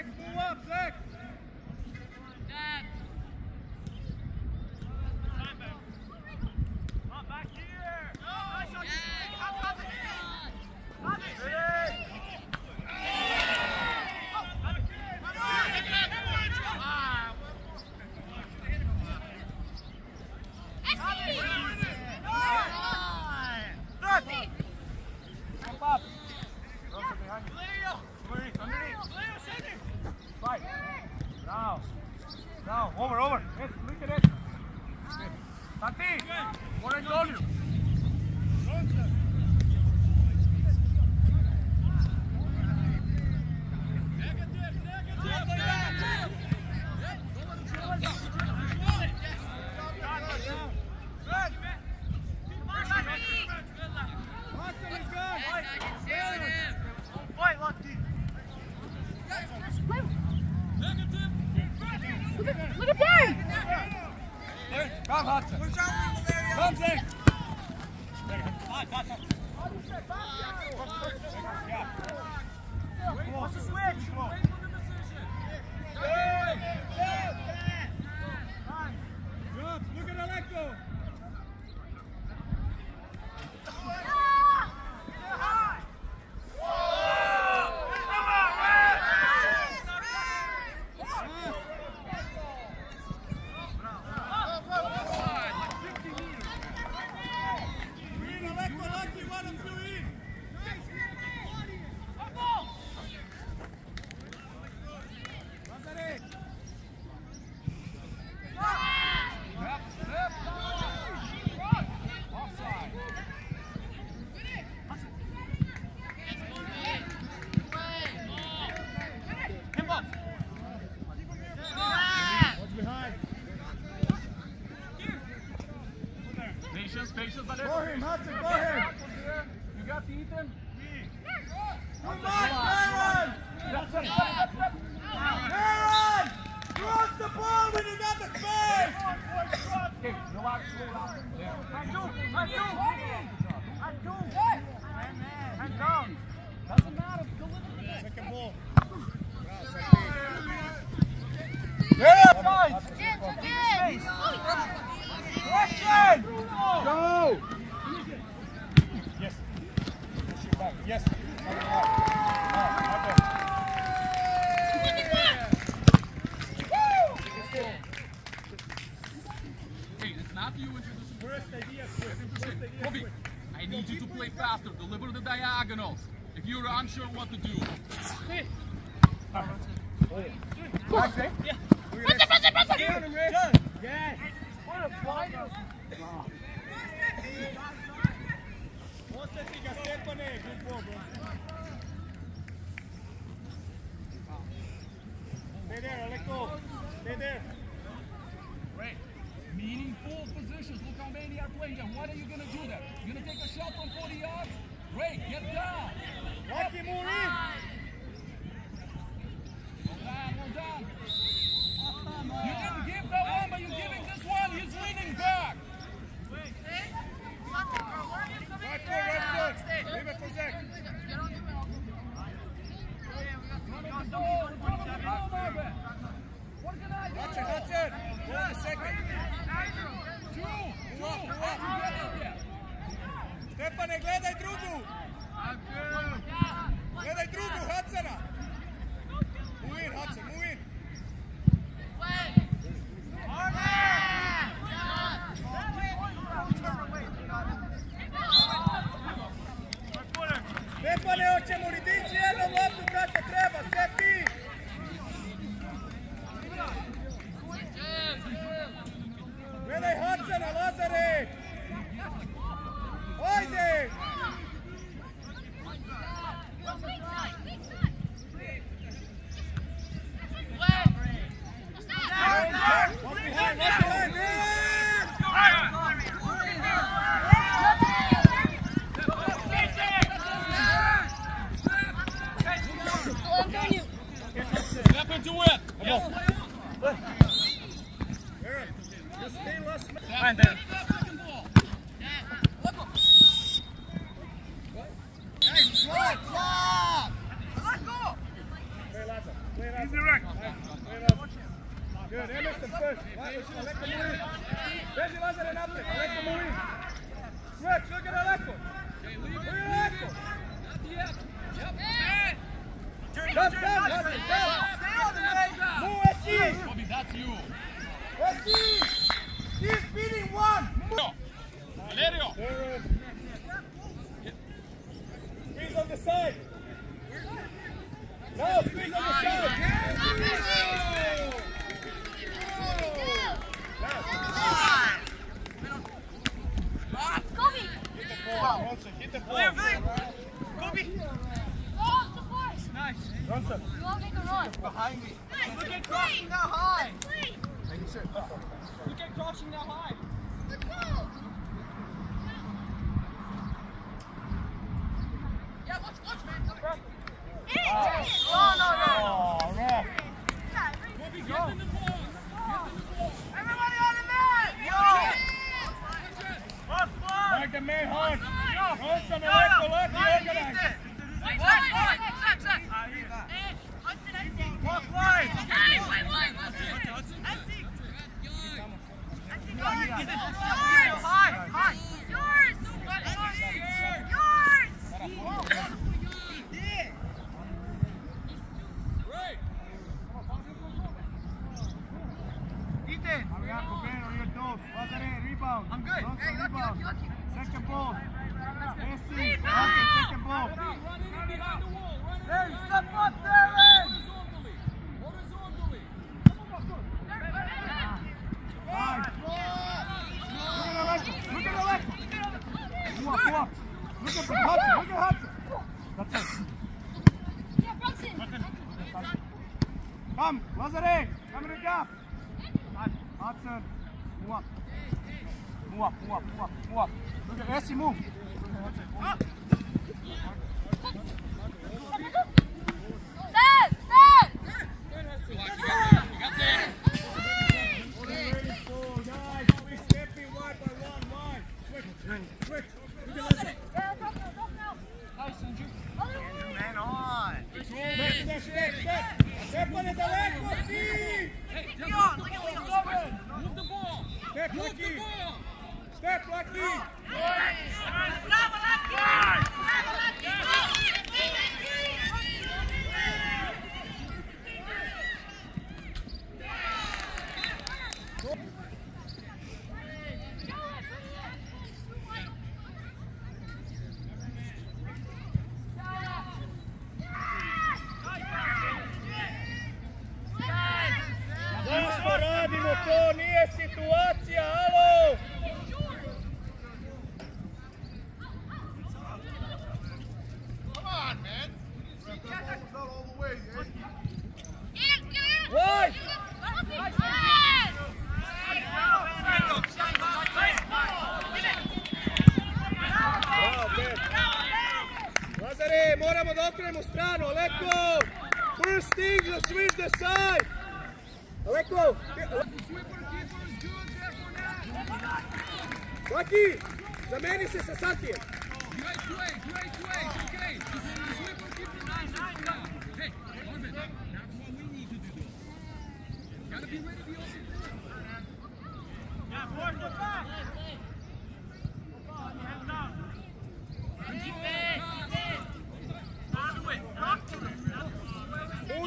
Zach, Kobe. I need you to play faster. Deliver the diagonals. If you're unsure what to do. Back, eh? Yeah. Press it, press it, press it! Yes. What a fighter. Você fica Stephanie. Good ball, bro. Stay there, let go. Stay there. Meaningful positions. Look how many are playing there. What are you going to do there? You're going to take a shot from 40 yards? Great. Get down. Laki, move in. Well done, well done. You didn't give that one, but you're giving this one. He's leaning back. Wait. Right foot, right foot. Leave it for Zach. Oh, in front of the ball, Marvin. What can I do? Hudson, Hudson. Go in a second. Stefane, gledaj drugu. Gledaj drugu, Hudsona. Move in, High, high. Rebound. I'm good. Hey, Laki, Laki, Laki. Second ball. Messi.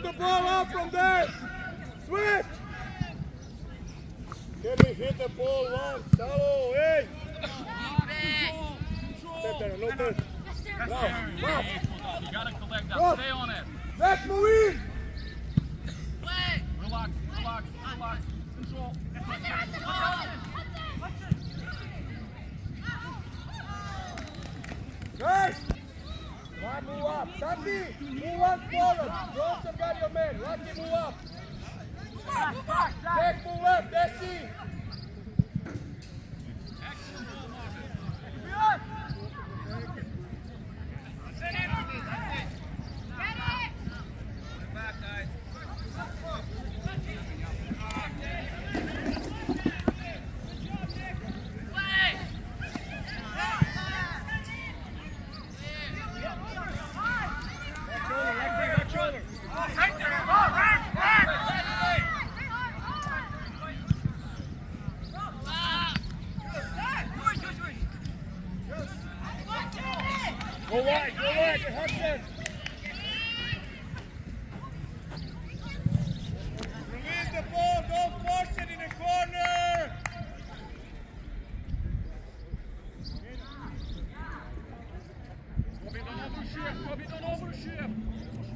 the ball out from there. Switch. Can we hit the ball once? Salo, hey. Eh? Step there, You gotta collect that. Stay on it. Zach Moeen. Relax, relax, relax. Control. Nice. forward, move up. Sandy, move up forward. Don't survive your man. Lucky, move up. Zach, move up. Wieder ein Oberschiff!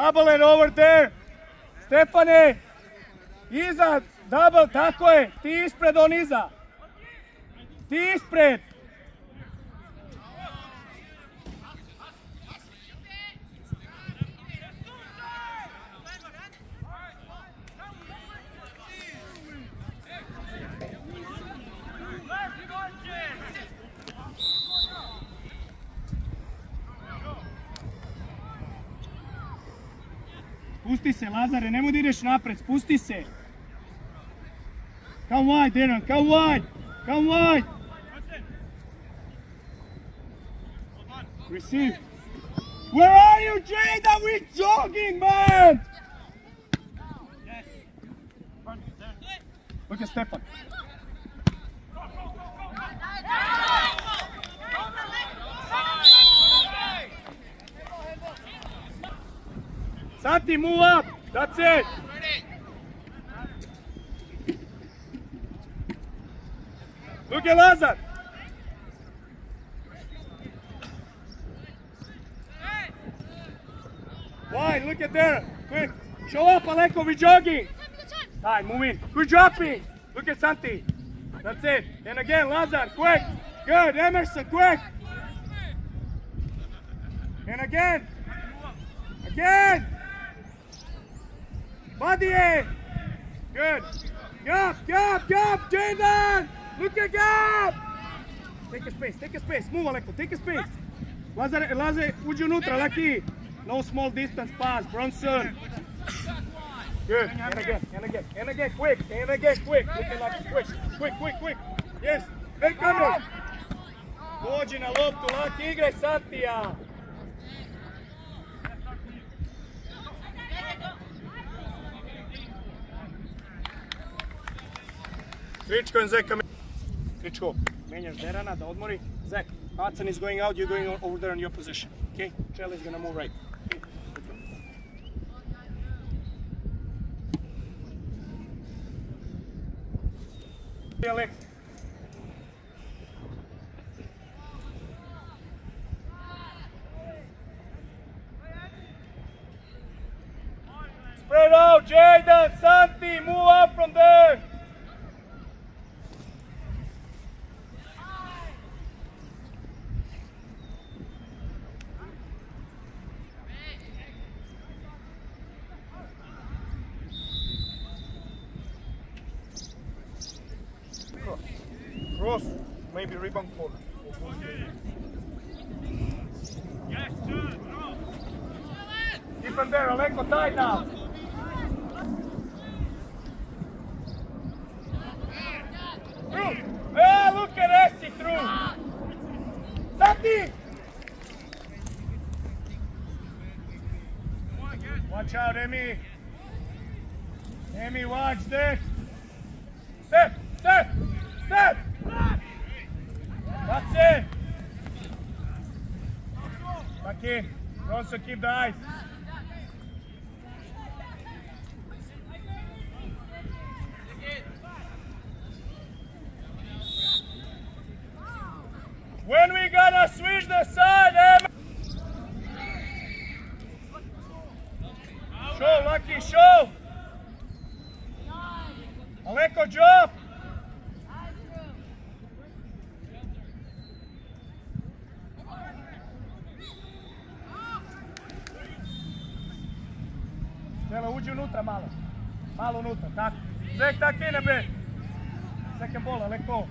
It over there. Stefane. Iza, double, tako je. Ti ispred, on iza. Ti ispred. Spusti se, Lazare, nemoj da ideš napred, spusti se. Come wide, Darren, come wide, come wide. Receive. Where are you, Jada? We're jogging, man! Look at Stefan. Santi, move up. That's it. Look at Lazar. Wide, look at there. Quick. Show up, Aleko, we're jogging. Alright, move in. We're dropping. Look at Santi. That's it. And again, Lazar, quick. Good. Emerson, quick. And again. Again. Body. Good. Gap, gap, gap, Jaden. Look at gap. Take a space, take a space. Move, Aleko, take a space. Lazar, Lazar, uđi unutra, Laki. No small distance pass, Bronson. Good. And again, and again, and again, quick, and again, quick. Looking like quick, quick, quick, quick. Yes. Hey, come on. Dođi na loptu, Laki, igraj Santija. Kričko and Zek come in. Kričko, menjaš Derana da odmori. Zek, Hudson is going out, you're going over there in your position. Okay? Chell is gonna move right. Okay. Spread out, Jaden, Santi, move up from there. Cross, maybe rebound corner. Keep from there. Aleko, tight now. Through. Eh, hey, look at Essie through. Sati! Watch out, Emmy. Emmy, watch this. Step, step, step. That's it. Back in. Bronson, keep the eyes. When we gonna switch the side, Emma? Show, Laki, show. Aleko, drop. Stella, uđi unutra malo. Malo unutra, tako. Zek, tak ine, be. Second ball, Aleko.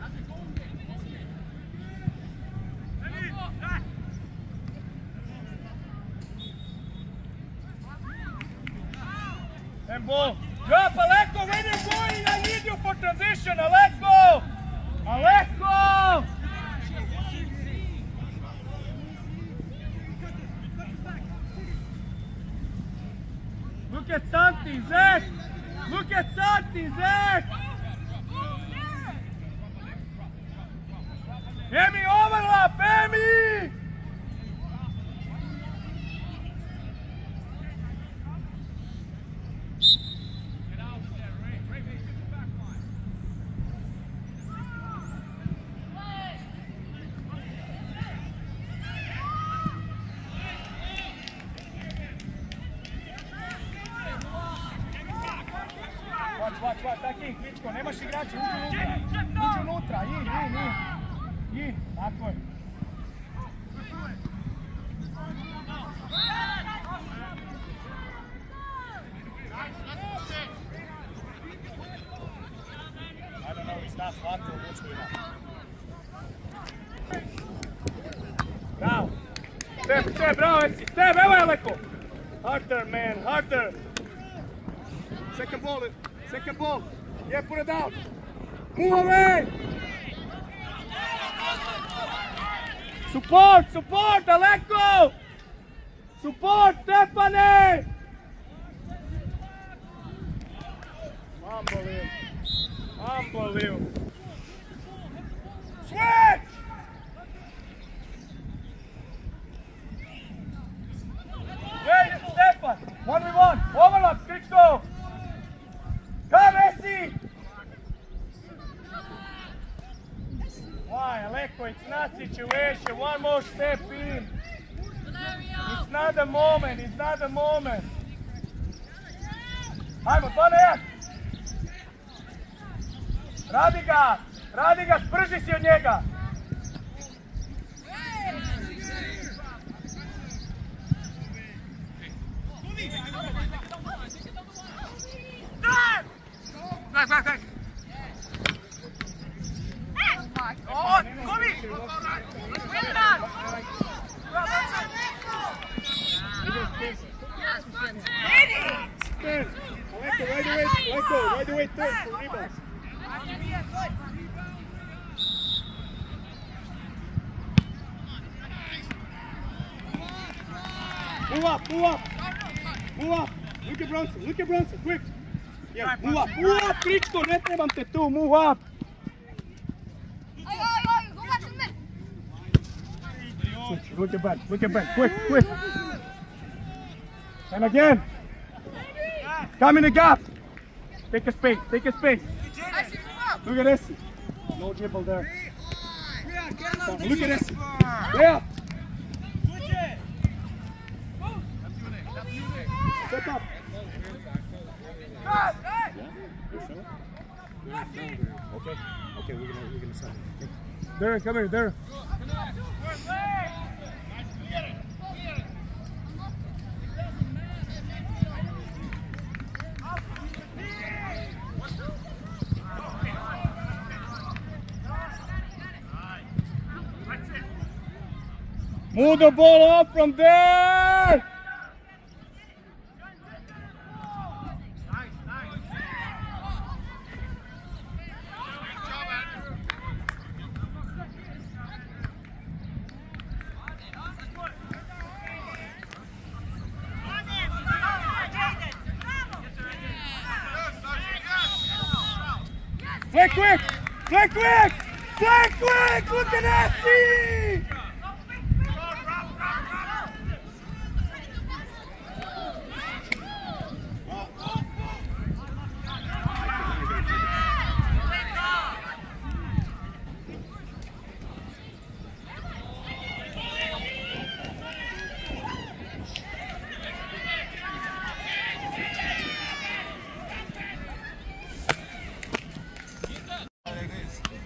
And ball. Drop, Aleko, when you're going, I need you for transition, Aleko! Aleko! Look at Santi, Zach! Look at Santi, Zach! Emi, overlap, Emi! Watch, watch, watch, tak in, Kličko, nemaš igrača, uđi unutra. Uđi unutra, in, in, in. In, tako je. I don't know, he's not hot or what's going on. Bravo. Step, step, bravo, Esi. Step, evo je Leko. Man, harder. Second ball, second ball. Yeah, put it down. Move away. Support, support, Aleko. Support, Stephanie. Unbelievable. Unbelievable. Step in. It's not the moment. It's not the moment. Ajmo, to ne. Radi ga. Radi ga, sprži si od njega. Look at Ben, look at Ben, quick, quick. And again. Come in the gap. Take a space, take a space. Look at this. No dribble there. Look at this. Yeah. Step up. Okay. Okay, we're gonna we're gonna start. Darren, come here, Darren. Move the ball up from there. Play quick! Play quick! Play quick! Look at Essie!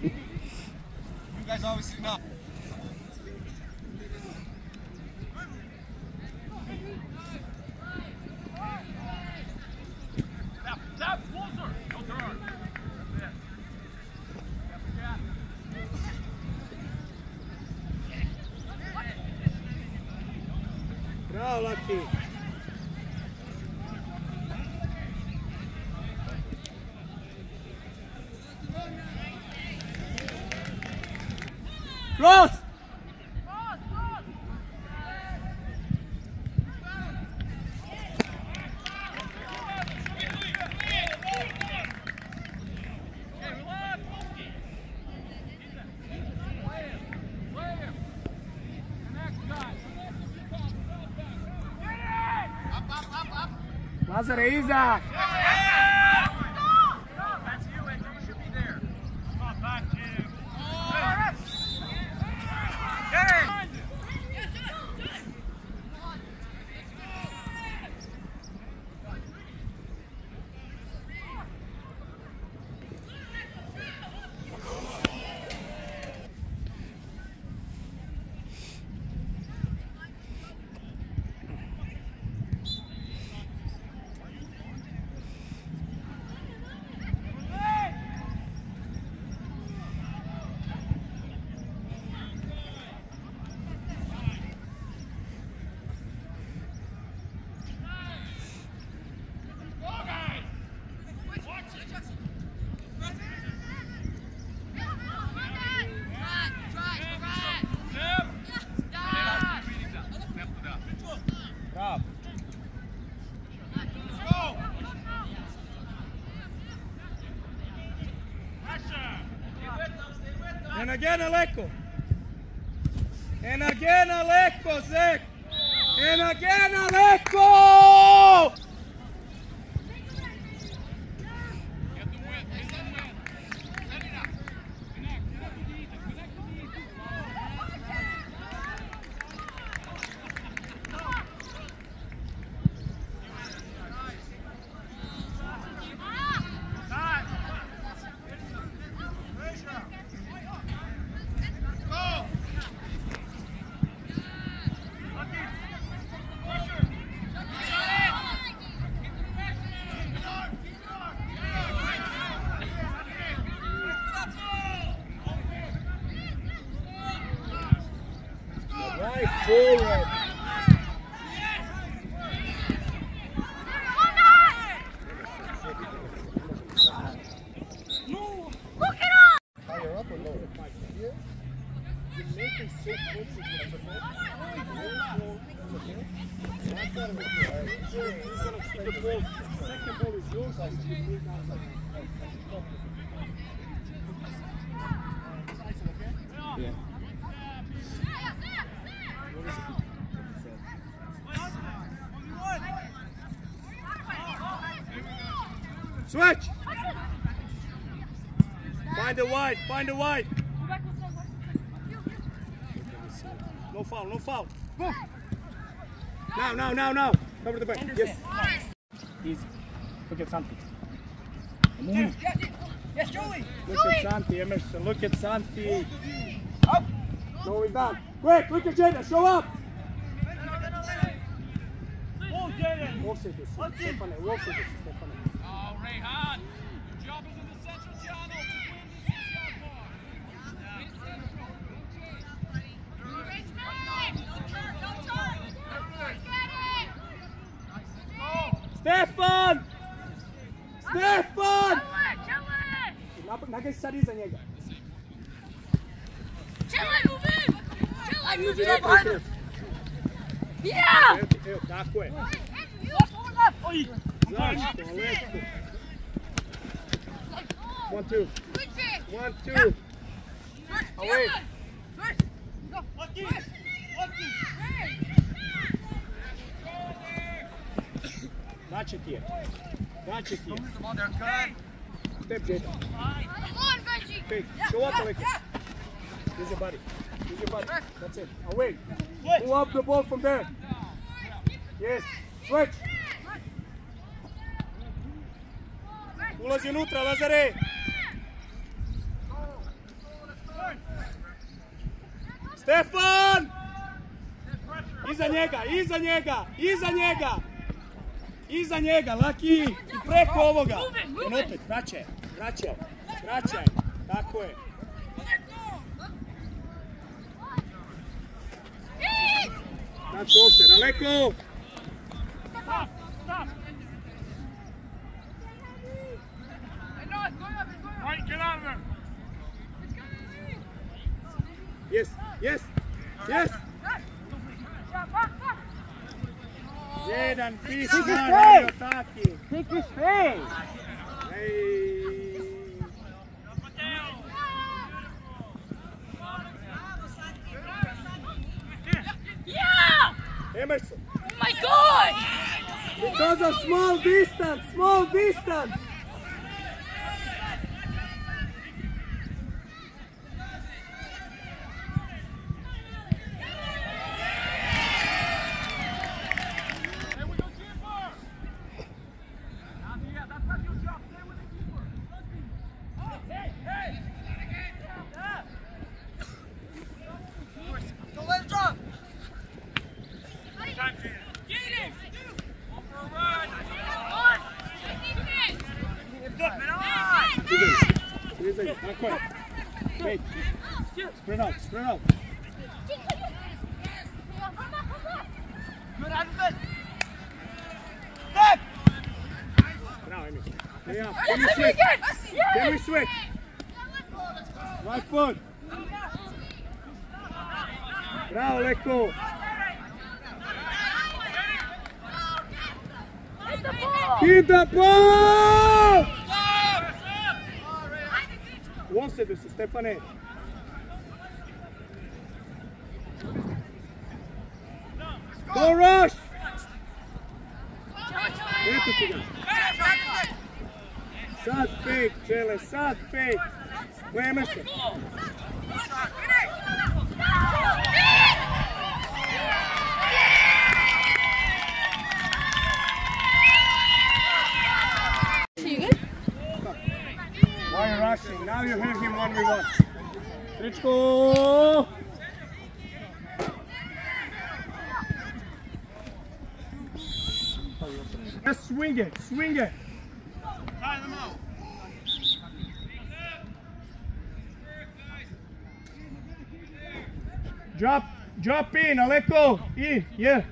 You guys obviously know. Isaac! Again, Aleko. And again, Aleko, Zek. And again, Aleko! Right forward. Higher up or lower? Here? You're making so close to the Not that with you. Alright, he's gonna- he's gonna stay the ball. Second ball is yours. I see you move down like- Yeah. Switch! Find a wide, find a wide. No foul, no foul. Now, now, now, now. Cover the back. Yes. Easy. Look at Santi. Move. Yes, Joey! Look at Santi, Emerson. Look at Santi. No, he's not. Quick, look at Jada. Show up. Offset this. Stefane, offset this. Stefane. Tako je. Oj! One, two. One, two. Away. Laki! Laki! Daće ti je. Daće ti je. Step, Jada. Come on, Benji! Okay, go up, Aleka. Use your body. Use your body. That's it. Away. Pull up the ball from there. Yes. Switch. Ulazi unutra, Lazare. Stefan! Iza njega, iza njega, iza njega! Iza njega, Laki! I preko ovoga! I opet, vraćaj, vraćaj, vraćaj, tako je. Tako se, na leku! Just swing it, swing it. Tie them out. Drop, drop in, Aleko. In, yeah.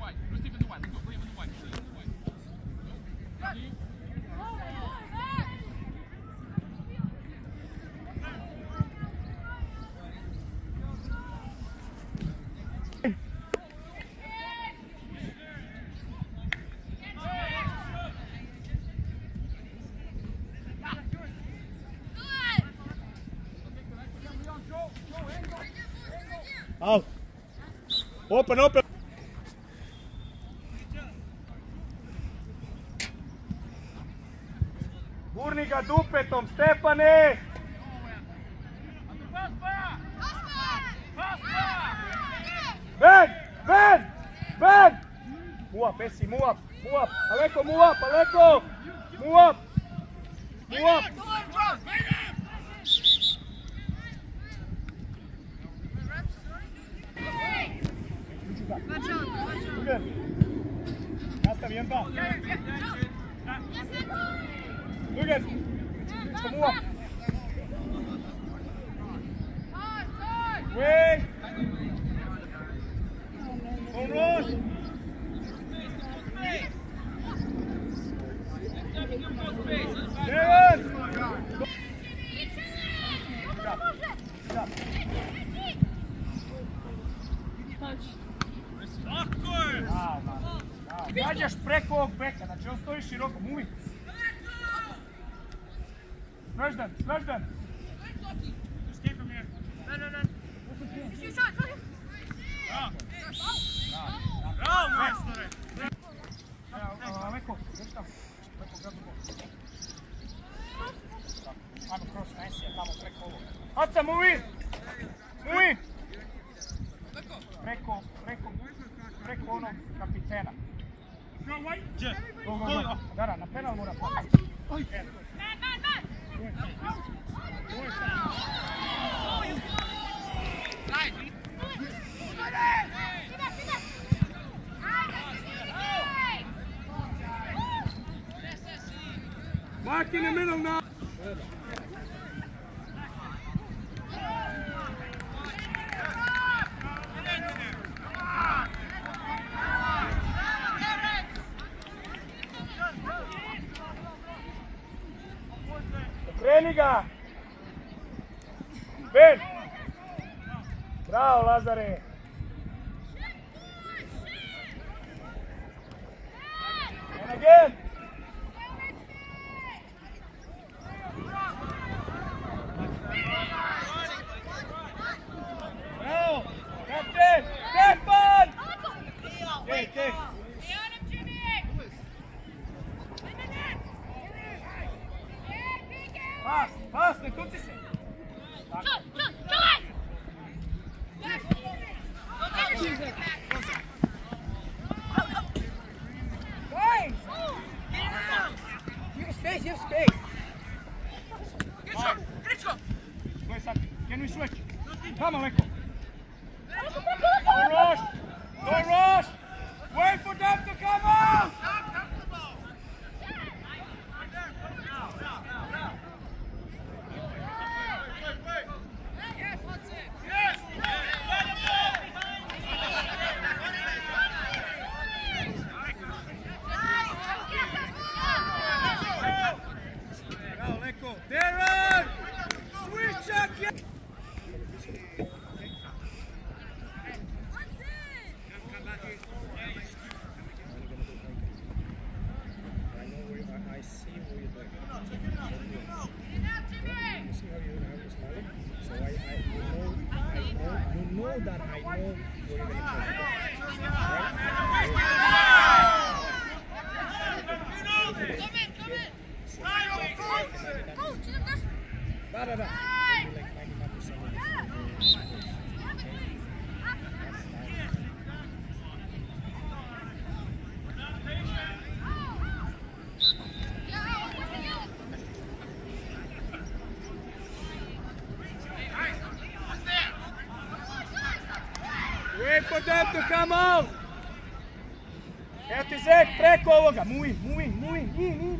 open, open. tirou muito. Slash them, slash them. Again! Preko ovoga. Move in, move in,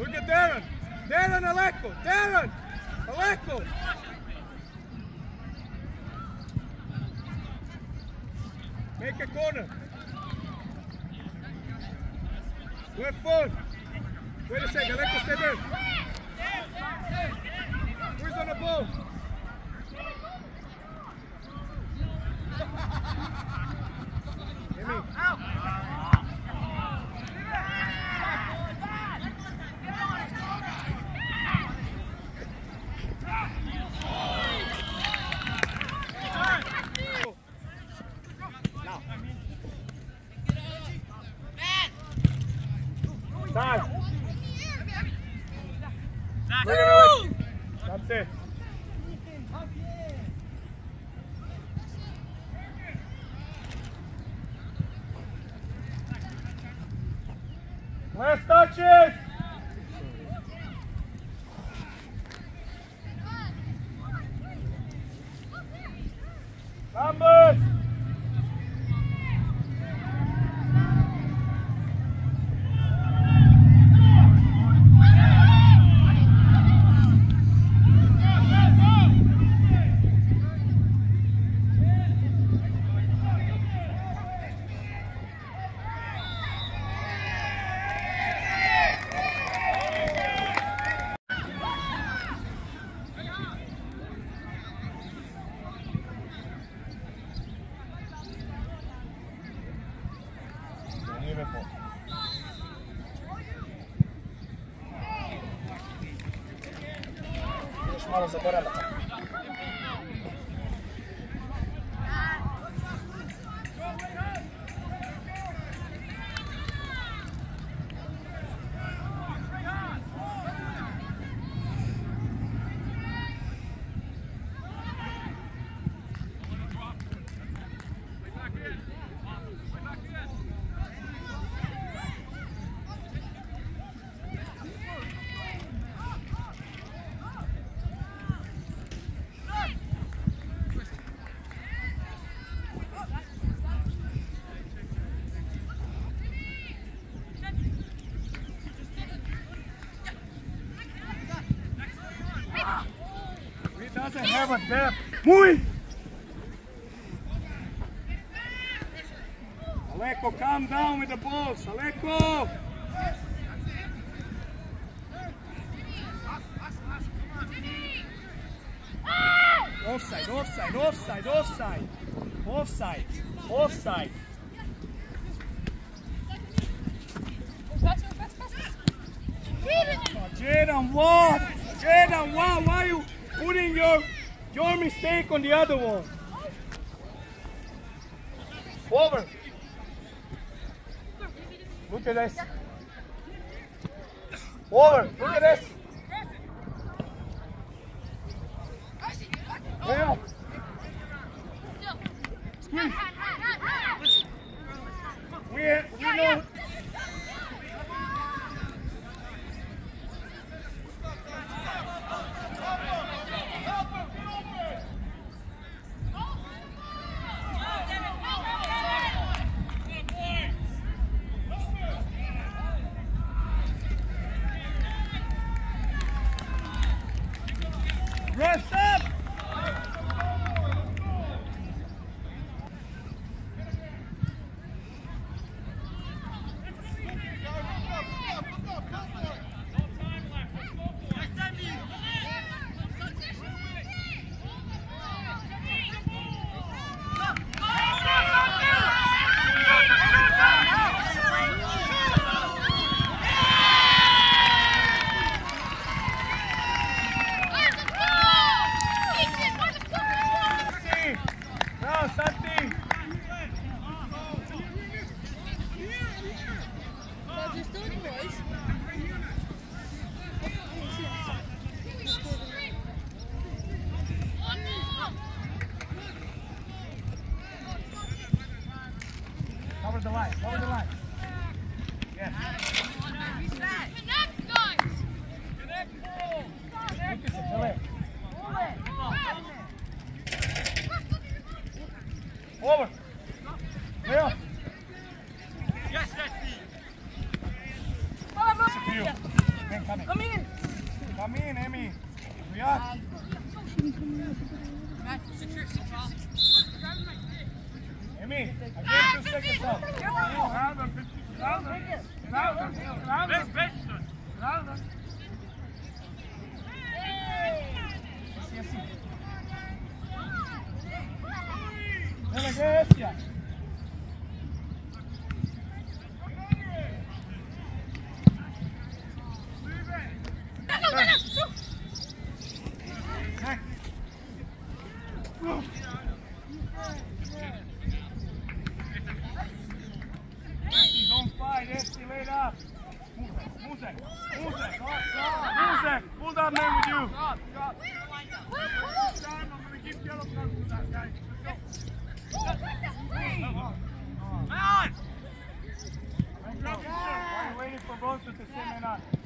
Look at Darren. Darren Aleko. Darren Aleko. Make a corner. We're full. Wait a second. Aleko, stay there. Who's on the ball? Sepáralo, sepáralo. depth. Muy! Aleko, calm down with the balls. Aleko! Offside, offside, offside, offside. Offside, offside. Jaden, what? Jaden, why, why are you putting your your mistake on the other one. Over. Look at this. Over. Look at this. Just do it. bolcu te semena